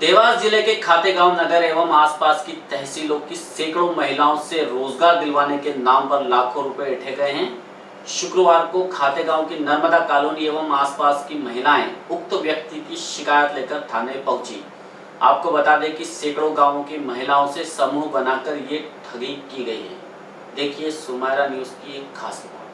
देवास ज़िले के खातेगांव नगर एवं आसपास की तहसीलों की सैकड़ों महिलाओं से रोज़गार दिलवाने के नाम पर लाखों रुपए उठे गए हैं। शुक्रवार को खातेगांव की नर्मदा कॉलोनी एवं आसपास की महिलाएँ उक्त व्यक्ति की शिकायत लेकर थाने पहुँची। आपको बता दें कि सैकड़ों गाँवों की महिलाओं से समूह बनाकर ये ठगी की गई है। देखिए सुमायरा न्यूज़ की एक खास रिपोर्ट।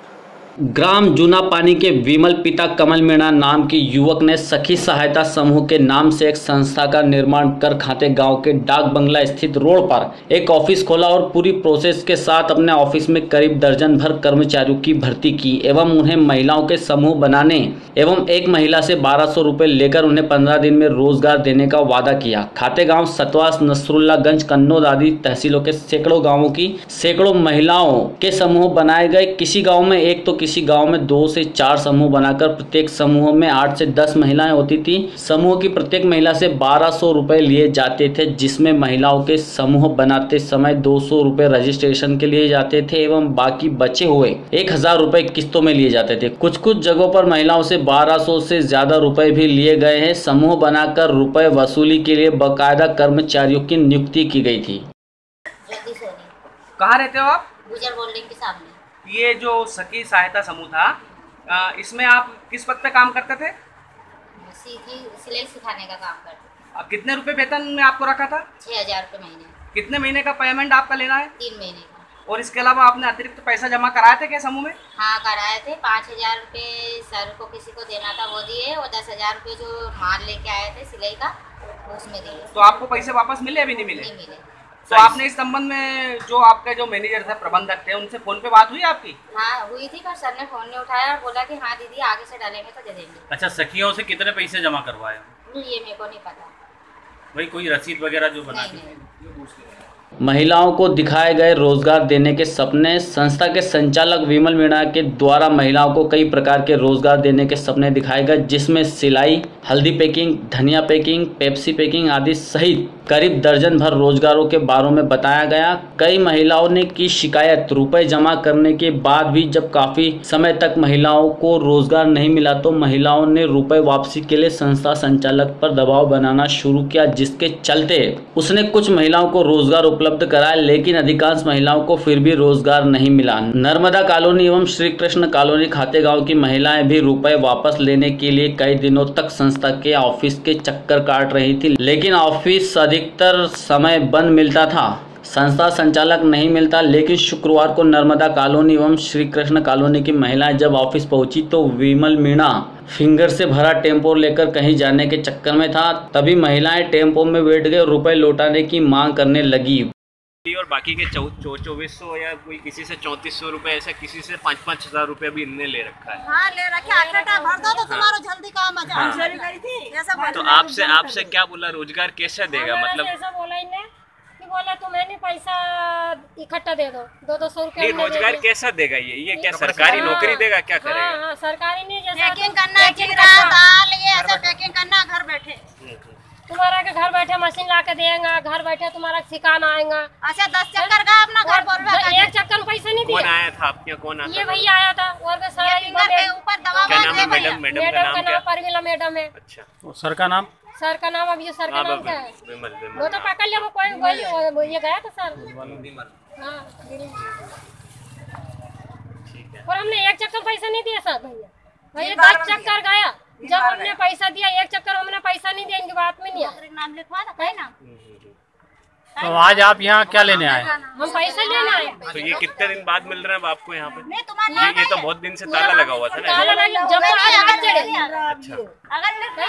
ग्राम जूना पानी के विमल पिता कमल मीणा नाम के युवक ने सखी सहायता समूह के नाम से एक संस्था का निर्माण कर खाते गाँव के डाक बंगला स्थित रोड पर एक ऑफ़िस खोला और पूरी प्रोसेस के साथ अपने ऑफ़िस में करीब दर्जन भर कर्मचारियों की भर्ती की एवं उन्हें महिलाओं के समूह बनाने एवं एक महिला से बारह सौ लेकर उन्हें पंद्रह दिन में रोज़गार देने का वादा किया। खाते गाँव सतवास, नसरुल्लागंज कन्नौद आदि तहसीलों के सैकड़ों गाँवों की सैकड़ों महिलाओं के समूह बनाए गए। किसी गाँव में एक तो किसी गाँव में दो से चार समूह बनाकर प्रत्येक समूह में आठ से दस महिलाएँ होती थी। समूह की प्रत्येक महिला से बारह सौ रुपए लिए जाते थे जिसमें महिलाओं के समूह बनाते समय दो सौ रुपए रजिस्ट्रेशन के लिए जाते थे एवं बाकी बचे हुए एक हज़ार रुपए किस्तों में लिए जाते थे। कुछ कुछ जगहों पर महिलाओं से बारह सौ से ज़्यादा रुपए भी लिए गए हैं। समूह बनाकर रुपए वसूली के लिए बाकायदा कर्मचारियों की नियुक्ति की गई थी। कहाँ रहते हो आप? गुजर बिल्डिंग के सामने। ये जो सखी सहायता समूह था इसमें आप किस वक्त पे काम करते थे? सिलाई सिखाने का काम करते थे। अब कितने रुपए वेतन में आपको रखा था? छः हज़ार रुपये महीने। कितने महीने का पेमेंट आपका लेना है? तीन महीने का। और इसके अलावा आपने अतिरिक्त पैसा जमा कराए थे क्या समूह में? हाँ कराए थे। पाँच हज़ार रुपये सर को किसी को देना था वो दिए। और दस हज़ार रुपये जो माल लेके आए थे सिलाई का उसमें दिए। तो आपको पैसे वापस मिले अभी नहीं मिले? नहीं मिले। तो आपने इस संबंध में जो आपके जो मैनेजर थे प्रबंधक थे उनसे फ़ोन पे बात हुई आपकी? हाँ हुई थी पर सर ने फ़ोन नहीं उठाया और बोला कि हाँ दीदी आगे से डालेंगे तो दे देंगे। अच्छा सखियों से कितने पैसे जमा करवाए? ये मेरे को नहीं पता। वही कोई रसीद वगैरह जो बना महिलाओं को दिखाए गए रोज़गार देने के सपने संस्था के संचालक विमल मीणा के द्वारा महिलाओं को कई प्रकार के रोज़गार देने के सपने दिखाए गए जिसमें सिलाई हल्दी पैकिंग धनिया पैकिंग पेप्सी पैकिंग आदि सहित करीब दर्जन भर रोजगारों के बारे में बताया गया। कई महिलाओं ने की शिकायत। रुपए जमा करने के बाद भी जब काफ़ी समय तक महिलाओं को रोज़गार नहीं मिला तो महिलाओं ने रुपए वापसी के लिए संस्था संचालक पर दबाव बनाना शुरू किया, जिसके चलते उसने कुछ महिलाओं को रोज़गार उपलब्ध कराया, लेकिन अधिकांश महिलाओं को फिर भी रोज़गार नहीं मिला। नर्मदा कॉलोनी एवं श्री कृष्ण कॉलोनी खाते गाँव की महिलाएँ भी रुपए वापस लेने के लिए कई दिनों तक संस्था के ऑफ़िस के चक्कर काट रही थी, लेकिन ऑफ़िस अधिकतर समय बंद मिलता था। संस्था संचालक नहीं मिलता लेकिन शुक्रवार को नर्मदा कॉलोनी एवं श्री कृष्ण कॉलोनी की महिलाएँ जब ऑफ़िस पहुँची तो विमल मीणा फिंगर से भरा टेंपो लेकर कहीं जाने के चक्कर में था। तभी महिलाएँ टेंपो में बैठ गए रुपए लौटाने की मांग करने लगी। और बाकी के चौ चौ चौबीस सौ या कोई किसी से चौंतीस सौ रुपये ऐसा किसी से पाँच पाँच हज़ार रुपये भी इनने ले रखा है। हाँ ले रखे भर दो तो तुम्हारा हाँ। बोल तो आपसे आपसे क्या बोला रोज़गार कैसे देगा मतलब? ऐसा बोला तो मैंने बोला पैसा इकट्ठा दे दो दो दो सौ रुपया रोज़गार कैसा देगा ये? ये क्या सरकारी हाँ, नौकरी देगा क्या हाँ करेगा? हाँ सरकारी नहीं जैसा पैकिंग करना पैकिंग करना। दाल ये ऐसा पैकिंग करना घर बैठे। तुम्हारा के घर बैठे मशीन ला के देंगे घर बैठे तुम्हारा सिखाना आएगा। अच्छा दस चक्कर का अपना घर बोल और एक चक्कर में पैसा नहीं कौन दिया? आया था आपके कौन आता ये भैया आया था और के सारा ऊपर दवा नाम है मैडम? मैडम का नाम क्या नाम परमिला मैडम है। अच्छा। सर का नाम? सर का नाम ये सर का हाँ नाम क्या है? वो तो पकड़ लिया वो कोई वो ये गया था सर? हाँ। और हमने एक चक्कर पैसा नहीं दिया सर भैया। भैया दस चक्कर गया। जब हमने पैसा दिया एक चक्कर हमने पैसा नहीं देंगे बात में नहीं नाम लिखवा ना। तो आज आप यहाँ क्या लेने आए? हम पैसा लेना आए। तो ये कितने दिन बाद मिल रहा है आपको यहाँ पे? नहीं ये ये तो बहुत दिन से ताला लगा हुआ था ना जब आज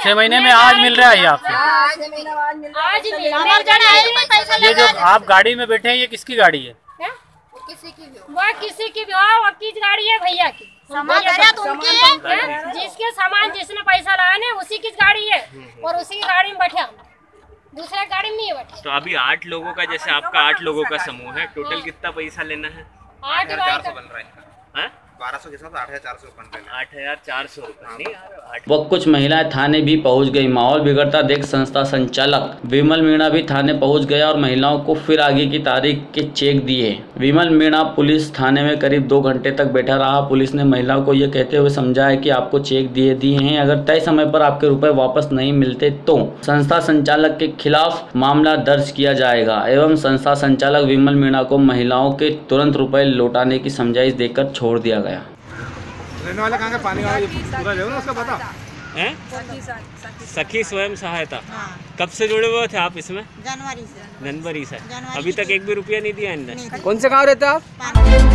छह महीने में आज मिल रहा है ये आपसे। आज मिला मेरे पैसा ये जो आप गाड़ी में बैठे हैं ये किसकी गाड़ी है? है। वह किसी की भी हो वो किस गाड़ी है भैया की? जिसके सामान जिसने पैसा लाया ना उसी की गाड़ी है। और उसी की गाड़ी में बैठे हम। दूसरे गाड़ी में नहीं बैठे। तो अभी आठ लोगों का जैसे आपका आठ लोगों का समूह है टोटल कितना पैसा लेना है? आठ हज़ार बन रहा हैं? बारह सौ के हिसाब से आठ हज़ार चार सौ आठ हज़ार चार सौ। वह कुछ महिलाएँ थाने भी पहुँच गई। माहौल बिगड़ता देख संस्था संचालक विमल मीणा भी थाने पहुँच गया और महिलाओं को फिर आगे की तारीख के चेक दिए। विमल मीणा पुलिस थाने में करीब दो घंटे तक बैठा रहा। पुलिस ने महिलाओं को यह कहते हुए समझाया कि आपको चेक दिए दिए हैं। अगर तय समय पर आपके रुपए वापस नहीं मिलते तो संस्था संचालक के खिलाफ मामला दर्ज किया जाएगा। एवं संस्था संचालक विमल मीणा को महिलाओं के तुरंत रुपए लौटाने की समझाइश देकर छोड़ दिया गया। रहने वाले कहाँ का पानी वाला पूरा ना उसका पता? हैं? सखी स्वयं सहायता। कब से जुड़े हुए थे आप इसमें? जनवरी से। जनवरी से। अभी तक एक भी रुपया नहीं दिया इनने। कौन से गाँव रहते हैं आप? पानी।